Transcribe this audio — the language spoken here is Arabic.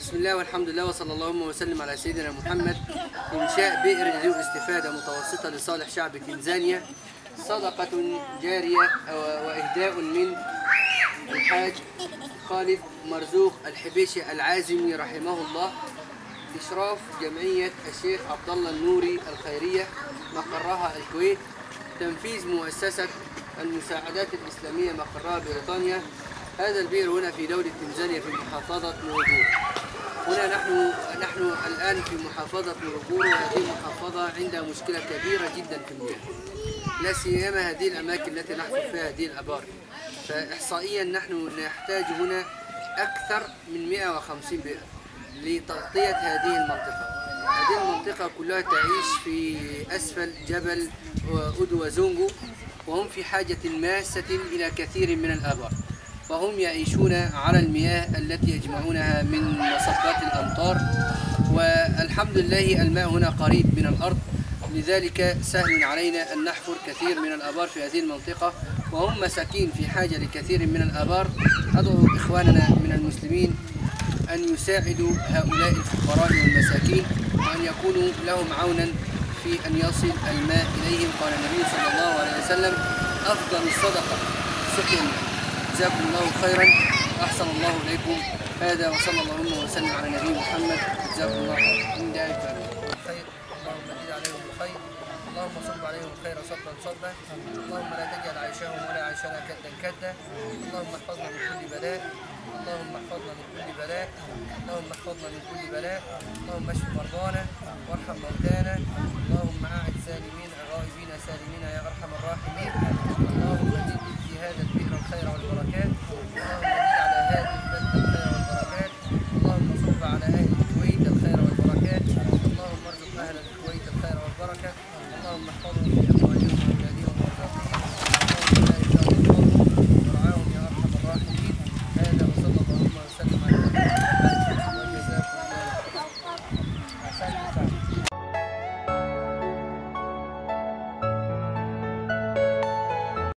بسم الله والحمد لله وصلى اللهم وسلم على سيدنا محمد. إنشاء بئر ذو استفادة متوسطة لصالح شعب تنزانيا. صدقة جارية وإهداء من الحاج خالد مرزوق الحبيشي العازمي رحمه الله. إشراف جمعية الشيخ عبد الله النوري الخيرية مقرها الكويت. تنفيذ مؤسسة المساعدات الإسلامية مقرها بريطانيا. هذا البئر هنا في دولة تنزانيا في محافظة نوغور هنا نحن نحن الآن في محافظة نوغور وهذه المحافظة عندها مشكلة كبيرة جدا في المياه. لا سيما هذه الأماكن التي نحفر فيها هذه الآبار. فإحصائيا نحن نحتاج هنا أكثر من 150 بئر لتغطية هذه المنطقة. هذه المنطقة كلها تعيش في أسفل جبل وزونغو وهم في حاجة ماسة إلى كثير من الآبار. فهم يعيشون على المياه التي يجمعونها من مصبات الأمطار والحمد لله الماء هنا قريب من الأرض. لذلك سهل علينا أن نحفر كثير من الآبار في هذه المنطقة وهم مساكين في حاجة لكثير من الآبار. أدعو إخواننا من المسلمين أن يساعدوا هؤلاء الفقراء والمساكين وأن يكونوا لهم عونا في أن يصل الماء إليهم. قال النبي صلى الله عليه وسلم أفضل الصدقة سقيا. الماء جزاكم الله خيرا. أحسن الله إليكم. هذا وصلى اللهم وسلم على نبي محمد. جزاكم الله خيرا. من دائما خير. اللهم زد عليهم الخير اللهم صب عليهم الخير صبا صبا اللهم لا تجعل عيشهم ولا عيشنا كدا كدا. اللهم احفظنا من كل بلاء. اللهم احفظنا من كل بلاء. اللهم احفظنا من كل بلاء. اللهم اشف مرضانا وارحم موتانا. اللهم اعد سالمين uma, uma economia